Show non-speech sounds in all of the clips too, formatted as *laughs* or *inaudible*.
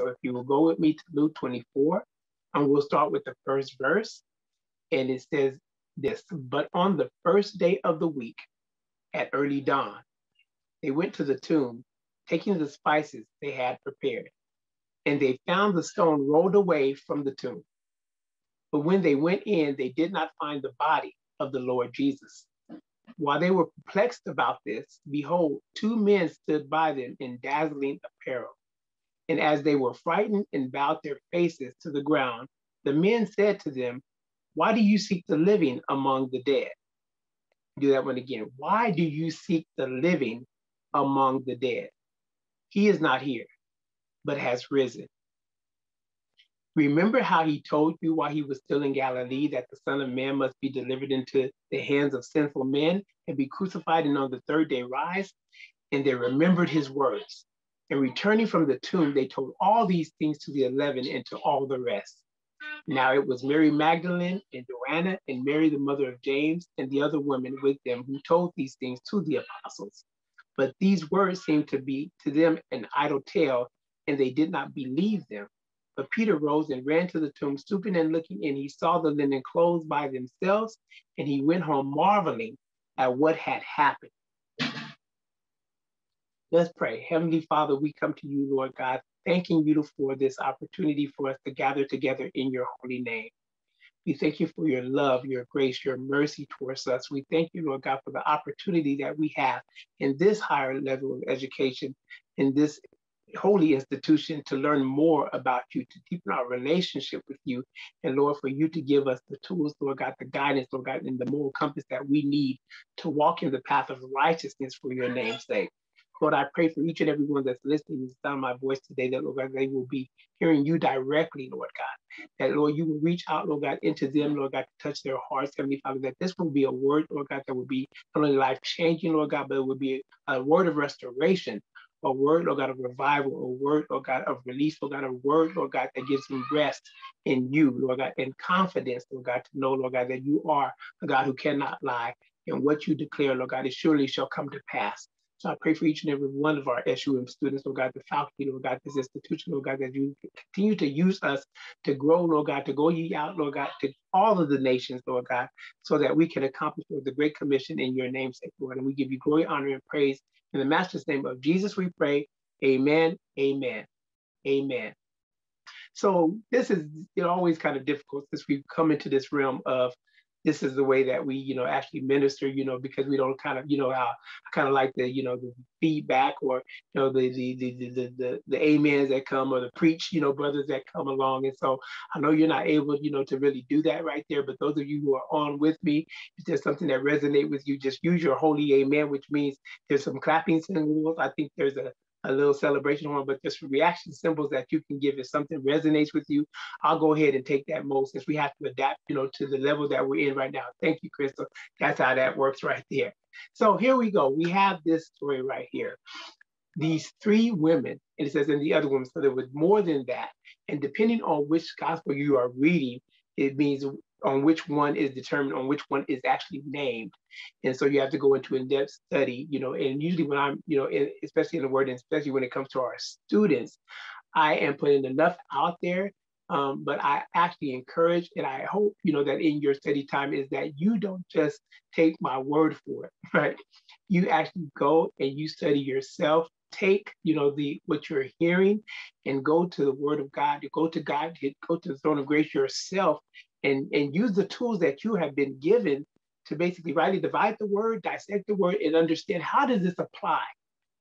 So if you will go with me to Luke 24, and we'll start with the first verse. And it says this But on the first day of the week, at early dawn, they went to the tomb, taking the spices they had prepared. And they found the stone rolled away from the tomb. But when they went in, they did not find the body of the Lord Jesus. While they were perplexed about this, behold, two men stood by them in dazzling apparel. And as they were frightened and bowed their faces to the ground, the men said to them, Why do you seek the living among the dead? Do that one again. Why do you seek the living among the dead? He is not here, but has risen. Remember how he told you while he was still in Galilee that the Son of Man must be delivered into the hands of sinful men and be crucified and on the third day rise? And they remembered his words. And returning from the tomb, they told all these things to the eleven and to all the rest. Now it was Mary Magdalene and Joanna and Mary, the mother of James, and the other women with them who told these things to the apostles. But these words seemed to be to them an idle tale, and they did not believe them. But Peter rose and ran to the tomb, stooping and looking in. He saw the linen clothes by themselves, and he went home marveling at what had happened. Let's pray. Heavenly Father, we come to you, Lord God, thanking you for this opportunity for us to gather together in your holy name. We thank you for your love, your grace, your mercy towards us. We thank you, Lord God, for the opportunity that we have in this higher level of education, in this holy institution to learn more about you, to deepen our relationship with you. And Lord, for you to give us the tools, Lord God, the guidance, Lord God, and the moral compass that we need to walk in the path of righteousness for your name's sake. Lord, I pray for each and every one that's listening to sound my voice today, that Lord God, they will be hearing you directly, Lord God. That Lord, you will reach out, Lord God, into them, Lord God, to touch their hearts, Heavenly Father, that this will be a word, Lord God, that will be not only life changing, Lord God, but it will be a word of restoration a word, Lord God, of revival, a word, Lord God, of release, Lord God, a word, Lord God, that gives me rest in you, Lord God, and confidence, Lord God, to know, Lord God, that you are a God who cannot lie. And what you declare, Lord God, it surely shall come to pass. So I pray for each and every one of our SUM students, Lord God, the faculty, Lord God, this institution, Lord God, that you continue to use us to grow, Lord God, to go ye out, Lord God, to all of the nations, Lord God, so that we can accomplish the Great Commission in your namesake, Lord. And we give you glory, honor, and praise in the Master's name of Jesus, we pray. Amen, amen, amen. So this is know, always kind of difficult since we've come into this realm of this is the way that we, you know, actually minister, you know, because we don't kind of, you know, how kind of like the, you know, the feedback or, you know, the the the the the, the amens that come or the preach, you know, brothers that come along. And so I know you're not able, you know, to really do that right there. But those of you who are on with me, if there's something that resonate with you, just use your holy amen, which means there's some clapping symbols. I think there's a a little celebration horn, but just reaction symbols that you can give if something resonates with you, I'll go ahead and take that mode since we have to adapt, you know, to the level that we're in right now. Thank you, Crystal. That's how that works right there. So here we go. We have this story right here. These three women, and it says in the other women, so there was more than that. And depending on which gospel you are reading, it means on which one is determined on which one is actually named. And so you have to go into in-depth study, you know, and usually when I'm, you know, in, especially in the word, and especially when it comes to our students, I am putting enough out there. Um, but I actually encourage and I hope, you know, that in your study time is that you don't just take my word for it, *laughs* right? You actually go and you study yourself take you know the what you're hearing and go to the word of god you go to god go to the throne of grace yourself and, and use the tools that you have been given to basically rightly divide the word, dissect the word, and understand how does this apply,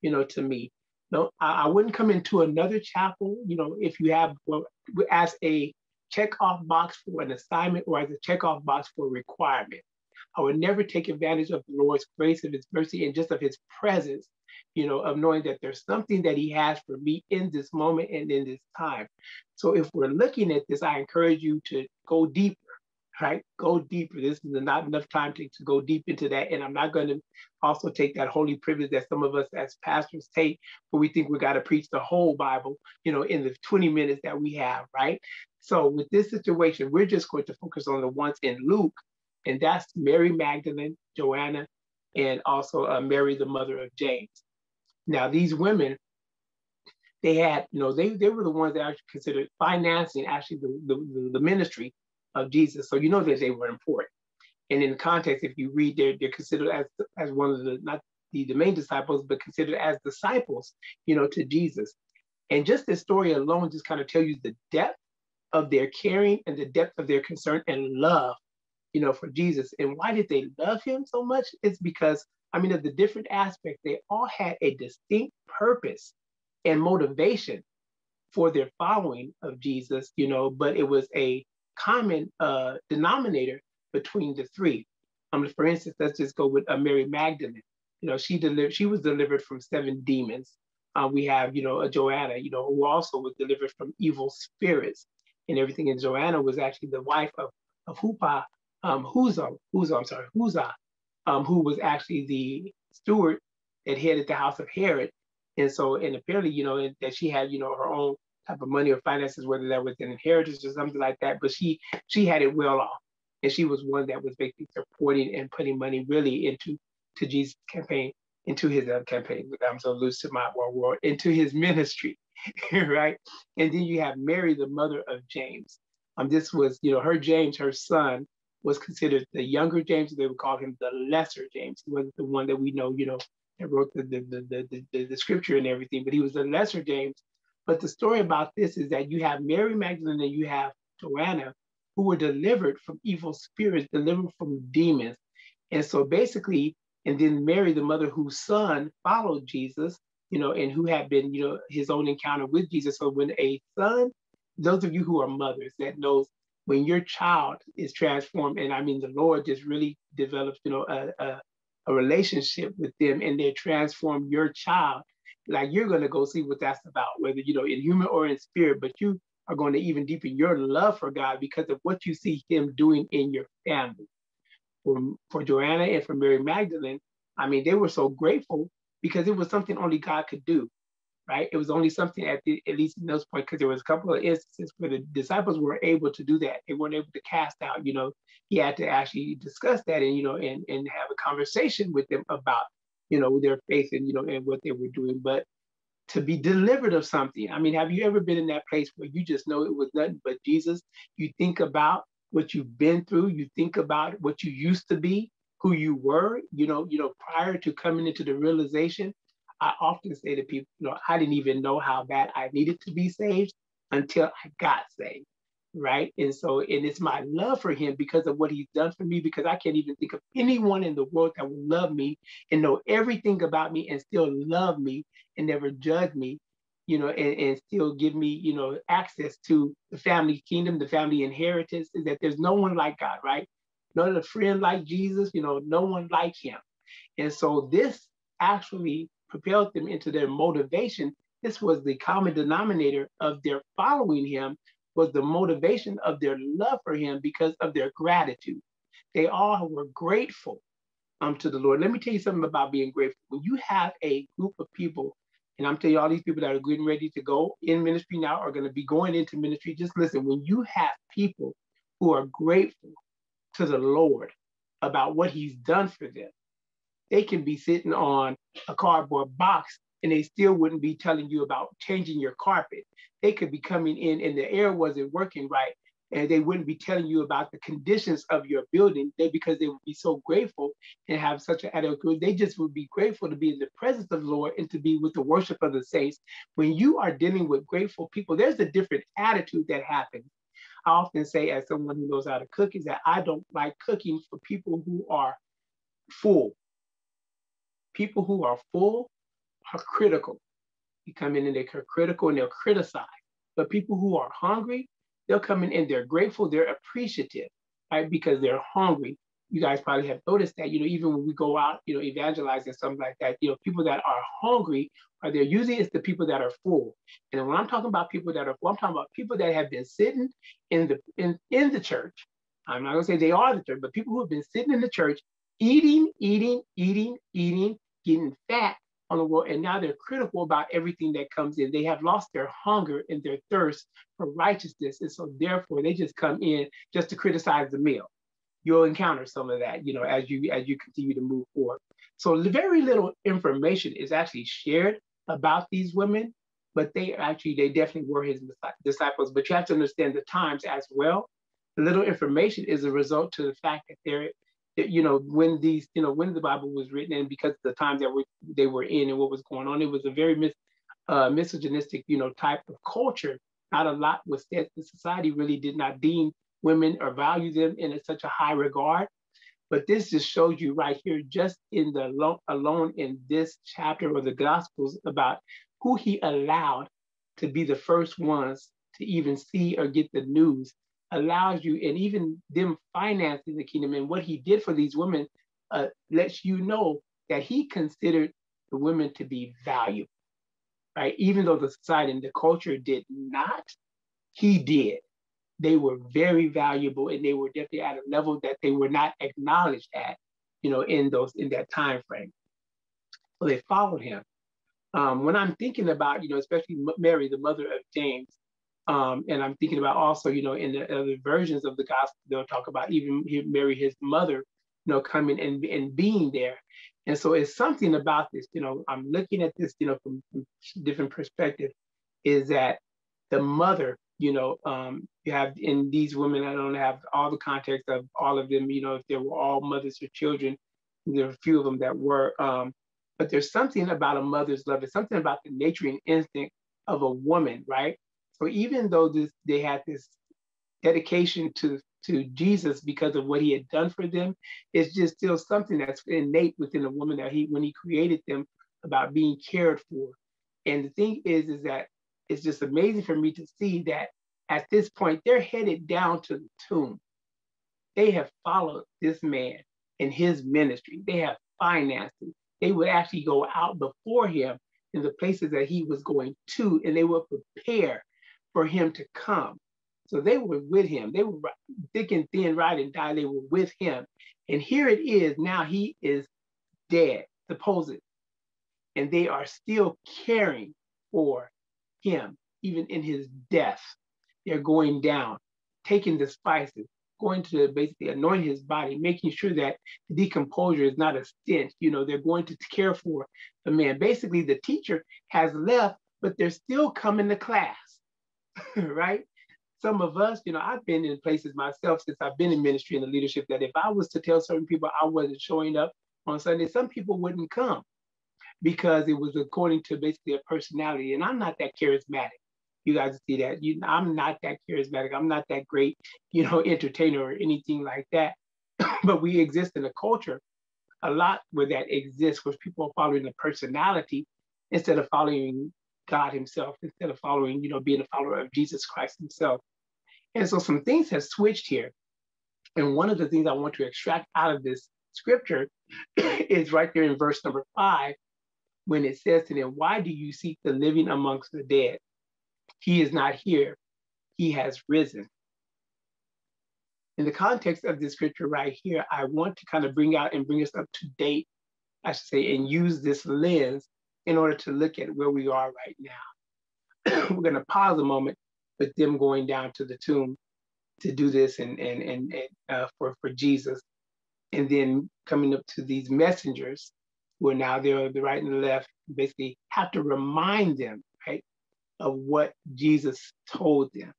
you know, to me. No, I, I wouldn't come into another chapel, you know, if you have well, as a check off box for an assignment or as a check off box for a requirement. I would never take advantage of the Lord's grace, of his mercy, and just of his presence you know, of knowing that there's something that he has for me in this moment and in this time. So if we're looking at this, I encourage you to go deeper, right? Go deeper. This is not enough time to, to go deep into that. And I'm not going to also take that holy privilege that some of us as pastors take, where we think we got to preach the whole Bible, you know, in the 20 minutes that we have, right? So with this situation, we're just going to focus on the ones in Luke, and that's Mary Magdalene, Joanna, and also uh, Mary, the mother of James. Now, these women, they had, you know, they, they were the ones that actually considered financing actually the, the, the ministry of Jesus. So you know that they were important. And in context, if you read, they're, they're considered as, as one of the, not the, the main disciples, but considered as disciples, you know, to Jesus. And just this story alone just kind of tell you the depth of their caring and the depth of their concern and love, you know, for Jesus. And why did they love him so much? It's because, I mean, of the different aspects, they all had a distinct purpose and motivation for their following of Jesus, you know, but it was a common uh, denominator between the three. Um, for instance, let's just go with uh, Mary Magdalene. You know, she delivered. She was delivered from seven demons. Uh, we have, you know, a Joanna, you know, who also was delivered from evil spirits and everything. And Joanna was actually the wife of of Hupa, um, Huza, Huza, I'm sorry, Huza, um, who was actually the steward that headed the house of Herod. And so, and apparently, you know, that she had, you know, her own type of money or finances, whether that was an inheritance or something like that. But she she had it well off, and she was one that was basically supporting and putting money really into to Jesus' campaign, into his campaign. I'm so loose to my world, world into his ministry, *laughs* right? And then you have Mary, the mother of James. Um, this was, you know, her James, her son, was considered the younger James. They would call him the lesser James. He wasn't the one that we know, you know, that wrote the the, the, the, the, scripture and everything, but he was the lesser James. But the story about this is that you have Mary Magdalene and you have Joanna, who were delivered from evil spirits, delivered from demons. And so basically, and then Mary, the mother whose son followed Jesus, you know, and who had been, you know, his own encounter with Jesus. So when a son, those of you who are mothers that knows when your child is transformed, and I mean the Lord just really develops, you know, a, a, a relationship with them and they transform your child, like you're gonna go see what that's about, whether you know in human or in spirit, but you are going to even deepen your love for God because of what you see him doing in your family. For, for Joanna and for Mary Magdalene, I mean, they were so grateful because it was something only God could do, right? It was only something at, the, at least in those points, because there was a couple of instances where the disciples were able to do that. They weren't able to cast out, you know, he had to actually discuss that and, you know, and, and have a conversation with them about, you know, their faith and, you know, and what they were doing. But to be delivered of something. I mean, have you ever been in that place where you just know it was nothing but Jesus? You think about what you've been through, you think about what you used to be, who you were, you know, you know, prior to coming into the realization. I often say to people, you know, I didn't even know how bad I needed to be saved until I got saved. Right. And so, and it's my love for him because of what he's done for me, because I can't even think of anyone in the world that would love me and know everything about me and still love me and never judge me you know, and, and still give me, you know, access to the family kingdom, the family inheritance, is that there's no one like God, right? Not a friend like Jesus, you know, no one like him. And so this actually propelled them into their motivation. This was the common denominator of their following him, was the motivation of their love for him because of their gratitude. They all were grateful um, to the Lord. Let me tell you something about being grateful. When you have a group of people and I'm telling you, all these people that are getting ready to go in ministry now are going to be going into ministry. Just listen, when you have people who are grateful to the Lord about what He's done for them, they can be sitting on a cardboard box and they still wouldn't be telling you about changing your carpet. They could be coming in and the air wasn't working right and they wouldn't be telling you about the conditions of your building they because they would be so grateful and have such an attitude. They just would be grateful to be in the presence of the lord and to be with the worship of the saints. When you are dealing with grateful people there's a different attitude that happens. I often say as someone who knows how to cook is that i don't like cooking for people who are full people who are full are critical you come in and they're critical and they'll criticize but people who are hungry they'll come in and they're grateful, they're appreciative, right? Because they're hungry. You guys probably have noticed that, you know, even when we go out, you know, evangelizing something like that, you know, people that are hungry are there usually it's the people that are full. And when I'm talking about people that are full, I'm talking about people that have been sitting in the in, in the church. I'm not gonna say they are the church, but people who have been sitting in the church, eating, eating, eating, eating, getting fat, on the world, and now they're critical about everything that comes in. They have lost their hunger and their thirst for righteousness, and so therefore they just come in just to criticize the meal. You'll encounter some of that, you know, as you as you continue to move forward. So very little information is actually shared about these women, but they actually, they definitely were his disciples. But you have to understand the times as well. The little information is a result to the fact that there, you know, when these, you know, when the Bible was written and because the times that we, they were in and what was going on, it was a very mis, uh, misogynistic, you know, type of culture. Not a lot was said. The society really did not deem women or value them in such a high regard. But this just shows you right here, just in the lo- alone in this chapter of the Gospels about who he allowed to be the first ones to even see or get the news allows you, and even them financing the kingdom and what he did for these women uh, lets you know that he considered the women to be valuable, right? Even though the society and the culture did not, he did they were very valuable and they were definitely at a level that they were not acknowledged at, you know, in those in that time frame. So they followed him. Um, when I'm thinking about, you know, especially Mary, the mother of James, um, and I'm thinking about also, you know, in the other versions of the gospel, they'll talk about even Mary, his mother, you know, coming and, and being there. And so it's something about this, you know, I'm looking at this, you know, from, from different perspective, is that the mother you know, um, you have in these women, I don't have all the context of all of them, you know, if they were all mothers or children, there are a few of them that were, um, but there's something about a mother's love, it's something about the nature and instinct of a woman, right? So even though this, they had this dedication to, to Jesus because of what he had done for them, it's just still something that's innate within a woman that he, when he created them, about being cared for. And the thing is, is that it's just amazing for me to see that at this point, they're headed down to the tomb. They have followed this man in his ministry. They have finances. They would actually go out before him in the places that he was going to, and they would prepare for him to come. So they were with him. They were thick and thin, right and die. They were with him. And here it is. Now he is dead, supposedly. And they are still caring for him, even in his death. They're going down, taking the spices, going to basically anoint his body, making sure that the decomposure is not a stench. You know, they're going to care for the man. Basically, the teacher has left, but they're still coming to class, *laughs* right? Some of us, you know, I've been in places myself since I've been in ministry and the leadership that if I was to tell certain people I wasn't showing up on Sunday, some people wouldn't come because it was according to basically a personality. And I'm not that charismatic. You guys see that. You, I'm not that charismatic. I'm not that great, you know, *laughs* entertainer or anything like that. *clears throat* but we exist in a culture a lot where that exists, where people are following the personality instead of following God Himself, instead of following, you know, being a follower of Jesus Christ Himself. And so some things have switched here. And one of the things I want to extract out of this scripture *clears throat* is right there in verse number five, when it says to them, Why do you seek the living amongst the dead? He is not here, he has risen. In the context of this scripture right here, I want to kind of bring out and bring us up to date, I should say, and use this lens in order to look at where we are right now. *clears throat* We're going to pause a moment with them going down to the tomb to do this and, and, and, and uh, for, for Jesus. And then coming up to these messengers who are now there, on the right and the left, basically have to remind them, right, of what Jesus told them.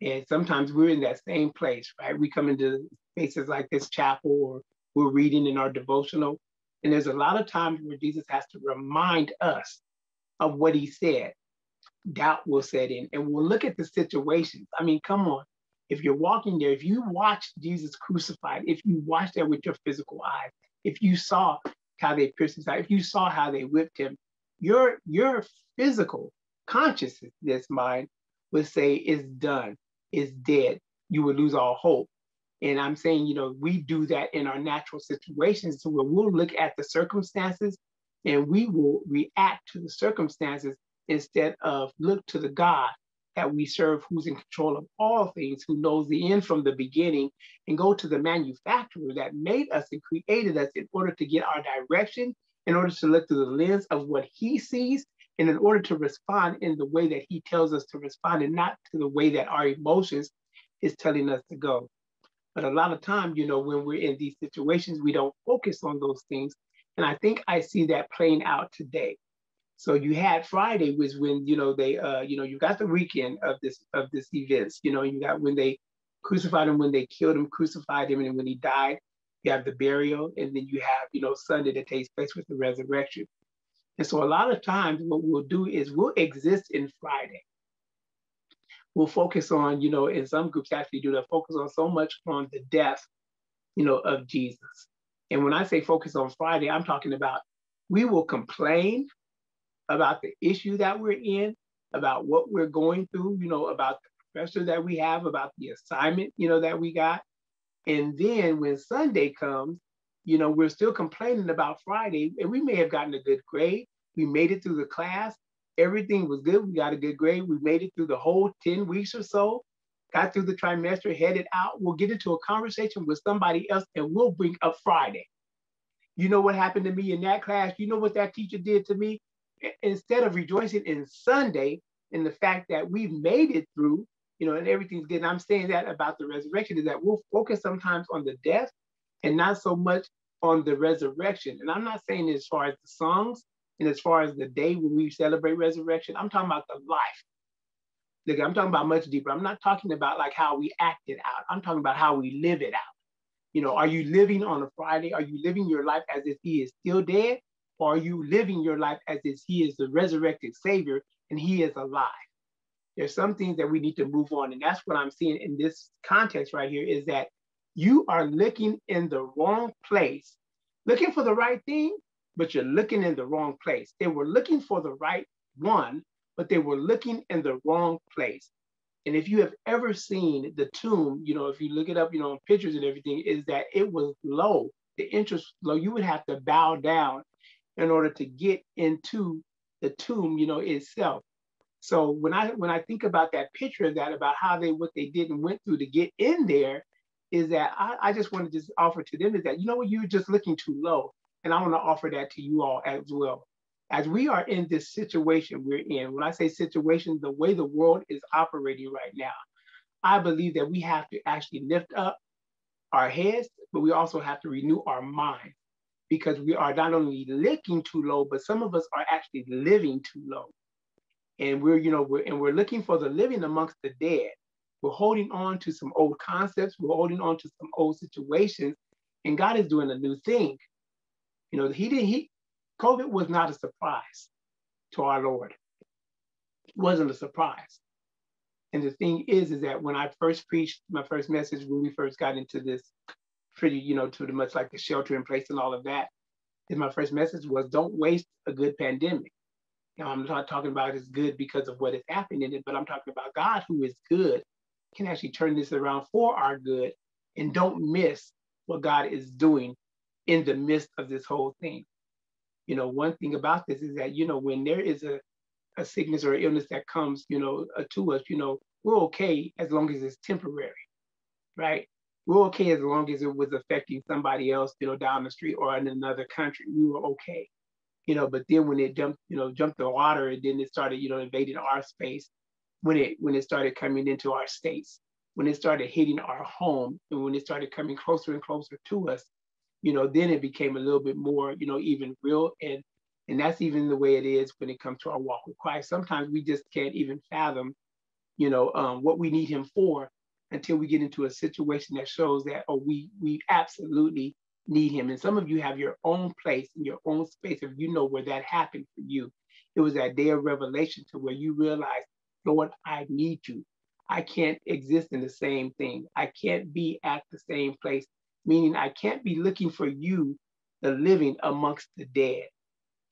And sometimes we're in that same place, right? We come into spaces like this chapel or we're reading in our devotional. And there's a lot of times where Jesus has to remind us of what he said. Doubt will set in. And we'll look at the situations. I mean, come on. If you're walking there, if you watched Jesus crucified, if you watched that with your physical eyes, if you saw how they pierced his side, if you saw how they whipped him, your your physical consciousness this mind would say it's done, it's dead. You would lose all hope. And I'm saying, you know, we do that in our natural situations so where we'll look at the circumstances and we will react to the circumstances instead of look to the God that we serve who's in control of all things, who knows the end from the beginning, and go to the manufacturer that made us and created us in order to get our direction, in order to look through the lens of what he sees, and in order to respond in the way that he tells us to respond and not to the way that our emotions is telling us to go. But a lot of time, you know, when we're in these situations, we don't focus on those things. And I think I see that playing out today. So you had Friday was when you know they uh you know you got the weekend of this of this events. You know you got when they crucified him, when they killed him, crucified him, and when he died, you have the burial, and then you have you know Sunday that takes place with the resurrection. And so a lot of times what we'll do is we'll exist in Friday. We'll focus on, you know, in some groups actually do that, focus on so much on the death, you know, of Jesus. And when I say focus on Friday, I'm talking about we will complain about the issue that we're in, about what we're going through, you know, about the professor that we have, about the assignment, you know, that we got. And then when Sunday comes, you know, we're still complaining about Friday, and we may have gotten a good grade. We made it through the class. Everything was good. We got a good grade. We made it through the whole 10 weeks or so, got through the trimester, headed out. We'll get into a conversation with somebody else and we'll bring up Friday. You know what happened to me in that class? You know what that teacher did to me? Instead of rejoicing in Sunday in the fact that we've made it through, you know, and everything's good. And I'm saying that about the resurrection is that we'll focus sometimes on the death and not so much on the resurrection. And I'm not saying as far as the songs and as far as the day when we celebrate resurrection, I'm talking about the life. Look, I'm talking about much deeper. I'm not talking about like how we act it out. I'm talking about how we live it out. You know, are you living on a Friday? Are you living your life as if he is still dead? Or are you living your life as if he is the resurrected Savior and he is alive? There's some things that we need to move on. And that's what I'm seeing in this context right here is that you are looking in the wrong place, looking for the right thing, but you're looking in the wrong place. They were looking for the right one, but they were looking in the wrong place. And if you have ever seen the tomb, you know, if you look it up, you know, pictures and everything, is that it was low. The entrance low. You would have to bow down in order to get into the tomb, you know, itself. So when I when I think about that picture of that, about how they what they did and went through to get in there, is that I, I just want to just offer to them is that, you know what, you're just looking too low. And I want to offer that to you all as well. As we are in this situation we're in, when I say situation, the way the world is operating right now, I believe that we have to actually lift up our heads, but we also have to renew our mind because we are not only looking too low, but some of us are actually living too low. And we're, you know, we're, and we're looking for the living amongst the dead. We're holding on to some old concepts. We're holding on to some old situations. And God is doing a new thing. You know, he didn't, he, COVID was not a surprise to our Lord. It wasn't a surprise. And the thing is, is that when I first preached my first message, when we first got into this pretty, you know, to the much like the shelter in place and all of that, and my first message was don't waste a good pandemic. Now I'm not talking about it's good because of what is happening in it, but I'm talking about God who is good can actually turn this around for our good and don't miss what God is doing in the midst of this whole thing. You know, one thing about this is that, you know, when there is a, a sickness or illness that comes, you know, uh, to us, you know, we're okay as long as it's temporary, right? We're okay as long as it was affecting somebody else, you know, down the street or in another country. We were okay, you know. But then when it jumped, you know, jumped the water, and then it started, you know, invading our space, when it when it started coming into our states, when it started hitting our home, and when it started coming closer and closer to us, you know, then it became a little bit more, you know, even real. And and that's even the way it is when it comes to our walk with Christ. Sometimes we just can't even fathom, you know, um, what we need Him for until we get into a situation that shows that oh, we we absolutely need Him. And some of you have your own place in your own space. If you know where that happened for you, it was that day of revelation to where you realize Lord, I need you. I can't exist in the same thing. I can't be at the same place, meaning I can't be looking for you, the living amongst the dead.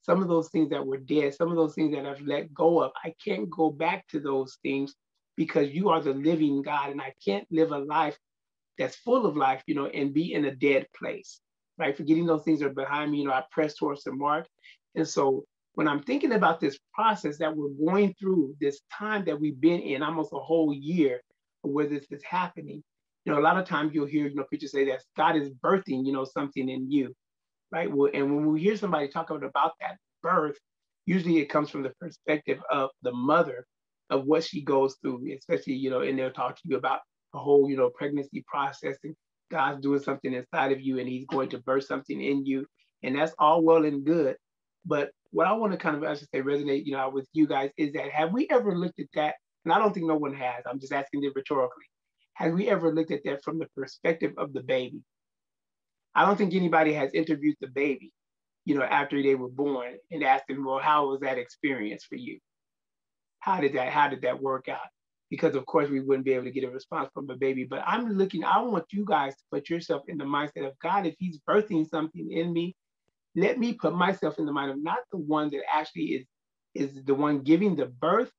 Some of those things that were dead, some of those things that I've let go of, I can't go back to those things because you are the living God and I can't live a life that's full of life, you know, and be in a dead place, right? Forgetting those things are behind me, you know, I press towards the mark. And so when I'm thinking about this process that we're going through, this time that we've been in almost a whole year where this is happening, you know, a lot of times you'll hear, you know, preachers say that God is birthing, you know, something in you, right? Well, and when we hear somebody talk about that birth, usually it comes from the perspective of the mother of what she goes through, especially, you know, and they'll talk to you about the whole, you know, pregnancy process and God's doing something inside of you and he's going to birth something in you. And that's all well and good. But what I want to kind of, I should say, resonate, you know, with you guys is that have we ever looked at that? And I don't think no one has. I'm just asking it rhetorically. Have we ever looked at that from the perspective of the baby? I don't think anybody has interviewed the baby, you know, after they were born and asked them, well, how was that experience for you? How did that, how did that work out? Because of course we wouldn't be able to get a response from a baby. But I'm looking, I want you guys to put yourself in the mindset of God, if he's birthing something in me, let me put myself in the mind of not the one that actually is, is the one giving the birth,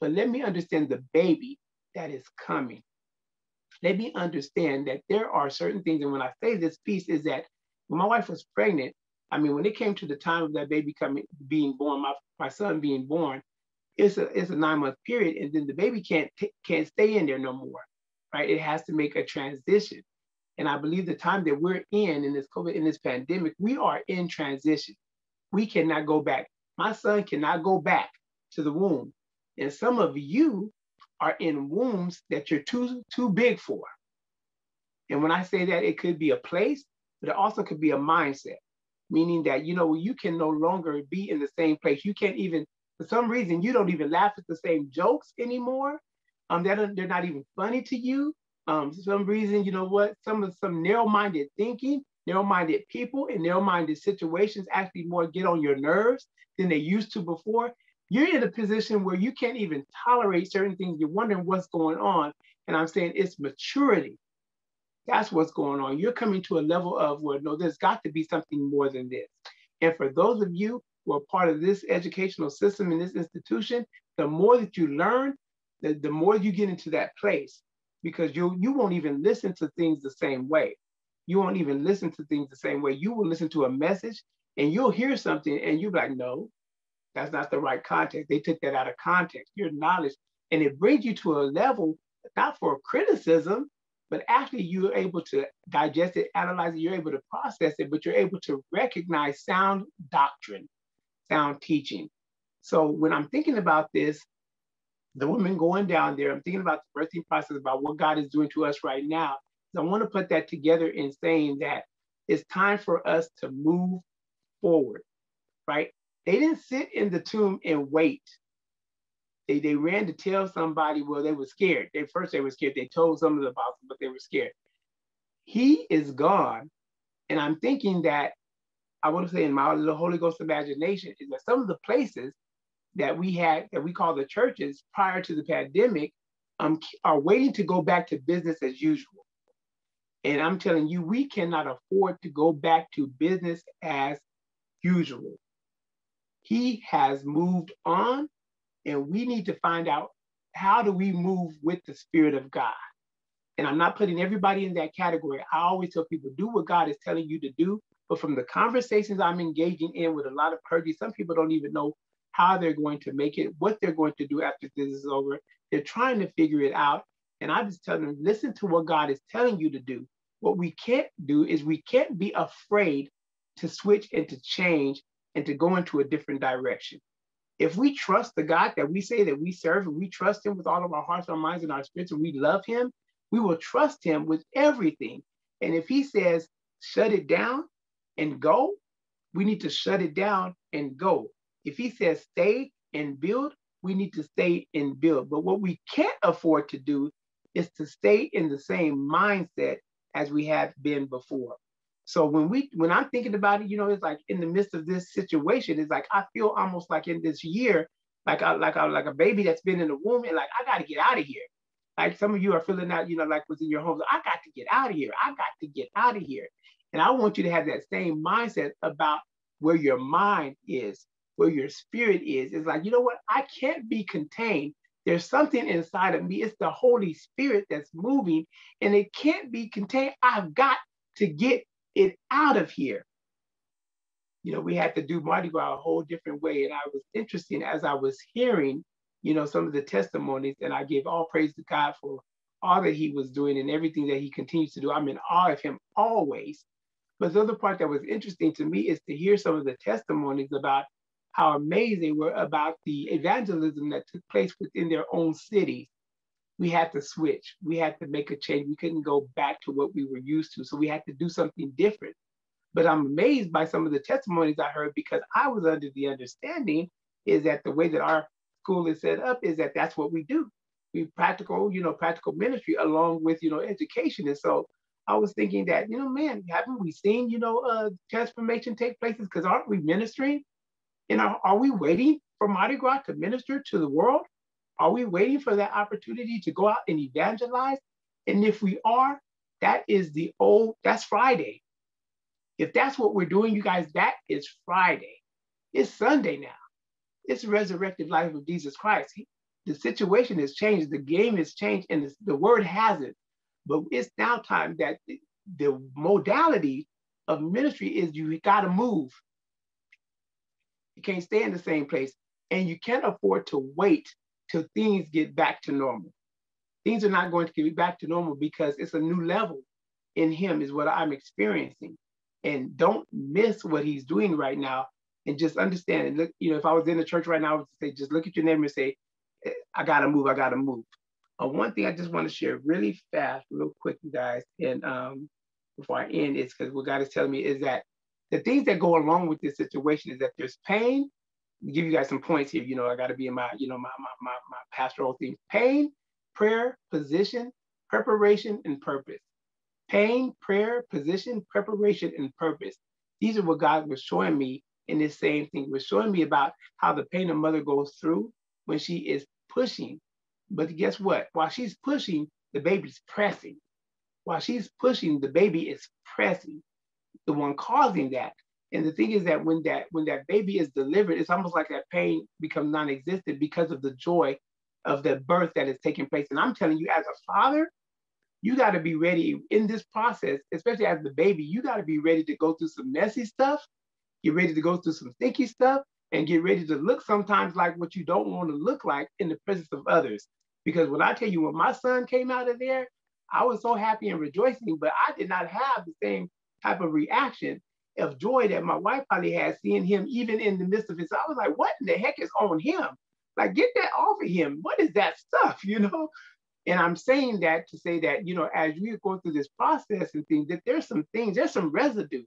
but let me understand the baby that is coming let me understand that there are certain things. And when I say this piece, is that when my wife was pregnant, I mean, when it came to the time of that baby coming, being born, my, my son being born, it's a it's a nine month period, and then the baby can't can't stay in there no more, right? It has to make a transition, and I believe the time that we're in in this COVID in this pandemic, we are in transition. We cannot go back. My son cannot go back to the womb, and some of you are in wombs that you're too too big for. And when I say that, it could be a place, but it also could be a mindset, meaning that you know you can no longer be in the same place. You can't even, for some reason, you don't even laugh at the same jokes anymore. Um, that they're not even funny to you. Um, for some reason, you know what? Some of some narrow-minded thinking, narrow-minded people, and narrow-minded situations actually more get on your nerves than they used to before you're in a position where you can't even tolerate certain things. You're wondering what's going on. And I'm saying it's maturity. That's what's going on. You're coming to a level of where no, there's got to be something more than this. And for those of you who are part of this educational system in this institution, the more that you learn, the, the more you get into that place because you you won't even listen to things the same way. You won't even listen to things the same way. You will listen to a message and you'll hear something and you're like, no, that's not the right context. They took that out of context, your knowledge. And it brings you to a level, not for criticism, but actually you're able to digest it, analyze it, you're able to process it, but you're able to recognize sound doctrine, sound teaching. So when I'm thinking about this, the woman going down there, I'm thinking about the birthing process, about what God is doing to us right now. So I want to put that together in saying that it's time for us to move forward, right? They didn't sit in the tomb and wait. They, they ran to tell somebody, well, they were scared. They first they were scared. They told some of the apostles, but they were scared. He is gone. And I'm thinking that I want to say in my little Holy Ghost imagination is that some of the places that we had that we call the churches prior to the pandemic um, are waiting to go back to business as usual. And I'm telling you, we cannot afford to go back to business as usual. He has moved on, and we need to find out how do we move with the Spirit of God. And I'm not putting everybody in that category. I always tell people do what God is telling you to do. But from the conversations I'm engaging in with a lot of clergy, some people don't even know how they're going to make it, what they're going to do after this is over. They're trying to figure it out. And I just tell them, listen to what God is telling you to do. What we can't do is we can't be afraid to switch and to change and to go into a different direction. If we trust the God that we say that we serve and we trust him with all of our hearts, our minds, and our spirits, and we love him, we will trust him with everything. And if he says, shut it down and go, we need to shut it down and go. If he says stay and build, we need to stay and build. But what we can't afford to do is to stay in the same mindset as we have been before. So when we when I'm thinking about it, you know, it's like in the midst of this situation, it's like I feel almost like in this year, like I like I like a baby that's been in the womb, and like I got to get out of here. Like some of you are feeling out, you know, like within your homes, I got to get out of here. I got to get out of here. And I want you to have that same mindset about where your mind is, where your spirit is. It's like, you know what? I can't be contained. There's something inside of me. It's the Holy Spirit that's moving, and it can't be contained. I've got to get it out of here. You know, we had to do Mardi Gras a whole different way. And I was interesting as I was hearing, you know, some of the testimonies, and I gave all praise to God for all that he was doing and everything that he continues to do. I'm in awe of him always. But the other part that was interesting to me is to hear some of the testimonies about how amazing they were about the evangelism that took place within their own cities we had to switch. We had to make a change. We couldn't go back to what we were used to. So we had to do something different. But I'm amazed by some of the testimonies I heard because I was under the understanding is that the way that our school is set up is that that's what we do. We practical, you know, practical ministry along with, you know, education. And so I was thinking that, you know, man, haven't we seen, you know, uh, transformation take places? Because aren't we ministering? You know, are we waiting for Mardi Gras to minister to the world? Are we waiting for that opportunity to go out and evangelize? And if we are, that is the old, that's Friday. If that's what we're doing, you guys, that is Friday. It's Sunday now. It's the resurrected life of Jesus Christ. He, the situation has changed, the game has changed, and the word hasn't. But it's now time that the, the modality of ministry is you got to move. You can't stay in the same place, and you can't afford to wait till things get back to normal. Things are not going to get back to normal because it's a new level in Him, is what I'm experiencing and don't miss what he's doing right now and just understand and look you know if i was in the church right now i would say just look at your neighbor and say i gotta move i gotta move uh, one thing i just want to share really fast real quick you guys and um, before i end is because what god is telling me is that the things that go along with this situation is that there's pain give you guys some points here you know i got to be in my you know my, my my my pastoral theme pain prayer position preparation and purpose Pain, prayer, position, preparation, and purpose. These are what God was showing me in this same thing. Was showing me about how the pain a mother goes through when she is pushing. But guess what? While she's pushing, the baby's pressing. While she's pushing, the baby is pressing. The one causing that. And the thing is that when that when that baby is delivered, it's almost like that pain becomes non-existent because of the joy of the birth that is taking place. And I'm telling you, as a father, you got to be ready in this process, especially as the baby, you got to be ready to go through some messy stuff, get ready to go through some stinky stuff, and get ready to look sometimes like what you don't want to look like in the presence of others. Because when I tell you, when my son came out of there, I was so happy and rejoicing, but I did not have the same type of reaction of joy that my wife probably had seeing him even in the midst of his. I was like, what in the heck is on him? Like, get that off of him. What is that stuff? *laughs* You know? And I'm saying that to say that, you know, as we go through this process and things, that there's some things, there's some residue.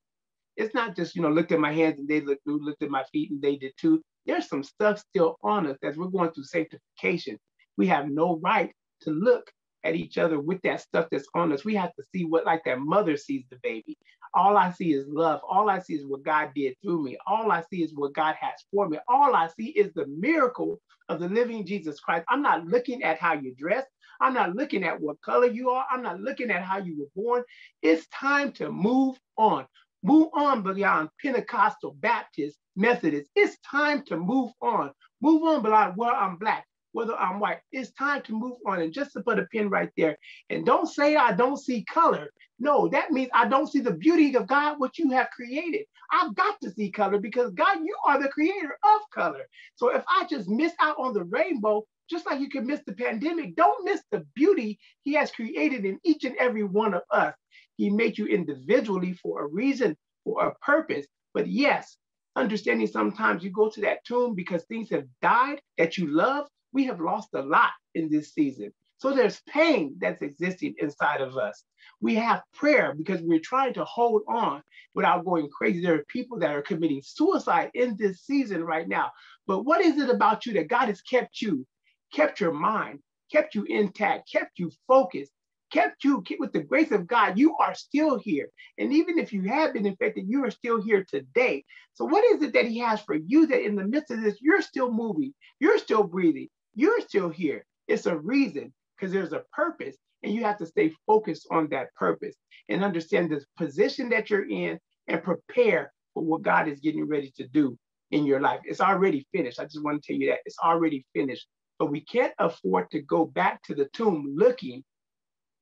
It's not just, you know, looked at my hands and they looked through, looked at my feet and they did too. There's some stuff still on us as we're going through sanctification. We have no right to look at each other with that stuff that's on us. We have to see what, like that mother sees the baby. All I see is love. All I see is what God did through me. All I see is what God has for me. All I see is the miracle of the living Jesus Christ. I'm not looking at how you dress. I'm not looking at what color you are. I'm not looking at how you were born. It's time to move on. Move on beyond Pentecostal, Baptist, Methodist. It's time to move on. Move on beyond where I'm black, whether I'm white. It's time to move on. And just to put a pin right there, and don't say I don't see color. No, that means I don't see the beauty of God, what you have created. I've got to see color because God, you are the creator of color. So if I just miss out on the rainbow, just like you can miss the pandemic, don't miss the beauty he has created in each and every one of us. He made you individually for a reason, for a purpose. But yes, understanding sometimes you go to that tomb because things have died that you love. We have lost a lot in this season. So there's pain that's existing inside of us. We have prayer because we're trying to hold on without going crazy. There are people that are committing suicide in this season right now. But what is it about you that God has kept you kept your mind, kept you intact, kept you focused, kept you with the grace of God, you are still here. And even if you have been infected, you are still here today. So, what is it that He has for you that in the midst of this, you're still moving, you're still breathing, you're still here? It's a reason because there's a purpose, and you have to stay focused on that purpose and understand the position that you're in and prepare for what God is getting ready to do in your life. It's already finished. I just want to tell you that it's already finished. But we can't afford to go back to the tomb looking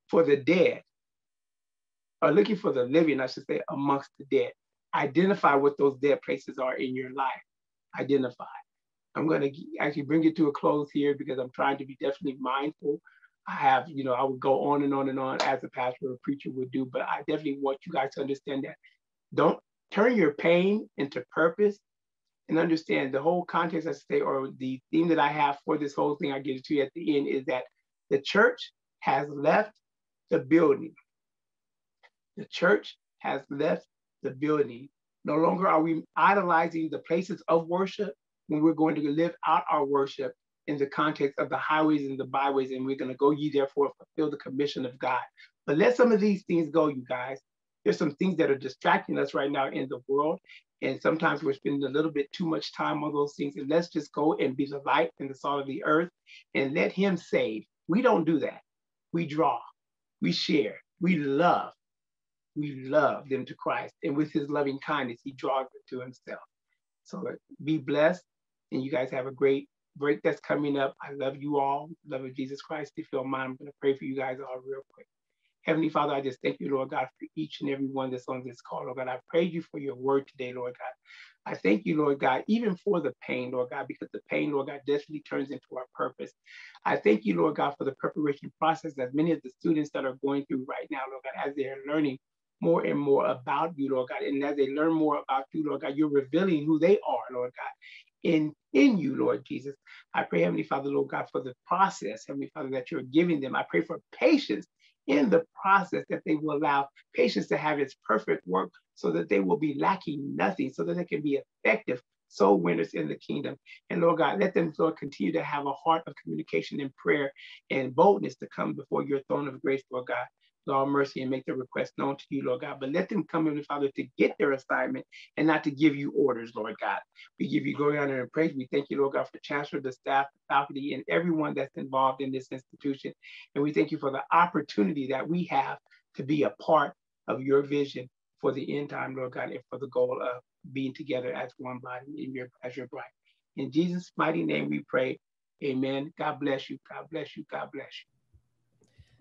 for the dead, or looking for the living, I should say, amongst the dead. Identify what those dead places are in your life. Identify. I'm going to actually bring it to a close here because I'm trying to be definitely mindful. I have, you know, I would go on and on and on as a pastor or preacher would do, but I definitely want you guys to understand that don't turn your pain into purpose and understand the whole context I say, or the theme that I have for this whole thing I get to you at the end is that the church has left the building. The church has left the building. No longer are we idolizing the places of worship when we're going to live out our worship in the context of the highways and the byways, and we're going to go ye therefore fulfill the commission of God. But let some of these things go, you guys. There's some things that are distracting us right now in the world. And sometimes we're spending a little bit too much time on those things. And let's just go and be the light and the salt of the earth and let Him save. We don't do that. We draw, we share, we love. We love them to Christ. And with His loving kindness, He draws them to Himself. So be blessed. And you guys have a great break that's coming up. I love you all. Love of Jesus Christ. If you don't mind, I'm going to pray for you guys all real quick. Heavenly Father, I just thank you, Lord God, for each and every one that's on this call, Lord God. I praise you for your word today, Lord God. I thank you, Lord God, even for the pain, Lord God, because the pain, Lord God, definitely turns into our purpose. I thank you, Lord God, for the preparation process that many of the students that are going through right now, Lord God, as they are learning more and more about you, Lord God. And as they learn more about you, Lord God, you're revealing who they are, Lord God in in you, Lord Jesus. I pray, Heavenly Father, Lord God, for the process, Heavenly Father, that you're giving them. I pray for patience in the process that they will allow patience to have its perfect work so that they will be lacking nothing, so that they can be effective soul winners in the kingdom. And Lord God, let them, Lord, continue to have a heart of communication and prayer and boldness to come before your throne of grace, Lord God. Lord mercy and make the request known to you, Lord God. But let them come in, Father, to get their assignment and not to give you orders, Lord God. We give you glory, honor, and praise. We thank you, Lord God, for the chancellor, the staff, the faculty, and everyone that's involved in this institution. And we thank you for the opportunity that we have to be a part of your vision for the end time, Lord God, and for the goal of being together as one body in your as your bride. In Jesus' mighty name we pray. Amen. God bless you. God bless you. God bless you.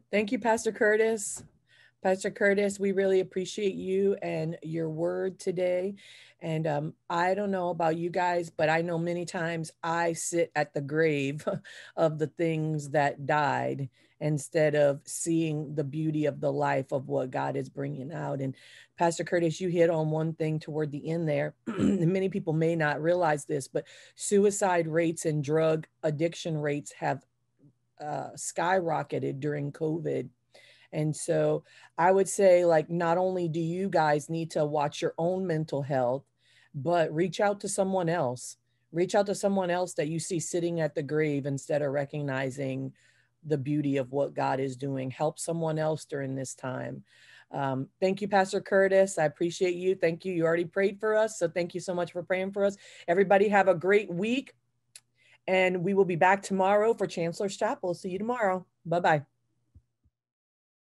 Thank you, Pastor Curtis. Pastor Curtis, we really appreciate you and your word today. And um, I don't know about you guys, but I know many times I sit at the grave *laughs* of the things that died instead of seeing the beauty of the life of what God is bringing out. And Pastor Curtis, you hit on one thing toward the end there. *clears throat* many people may not realize this, but suicide rates and drug addiction rates have uh, skyrocketed during COVID. And so I would say, like, not only do you guys need to watch your own mental health, but reach out to someone else. Reach out to someone else that you see sitting at the grave instead of recognizing the beauty of what God is doing. Help someone else during this time. Um, thank you, Pastor Curtis. I appreciate you. Thank you. You already prayed for us. So thank you so much for praying for us. Everybody have a great week. And we will be back tomorrow for Chancellor's Chapel. See you tomorrow. Bye bye.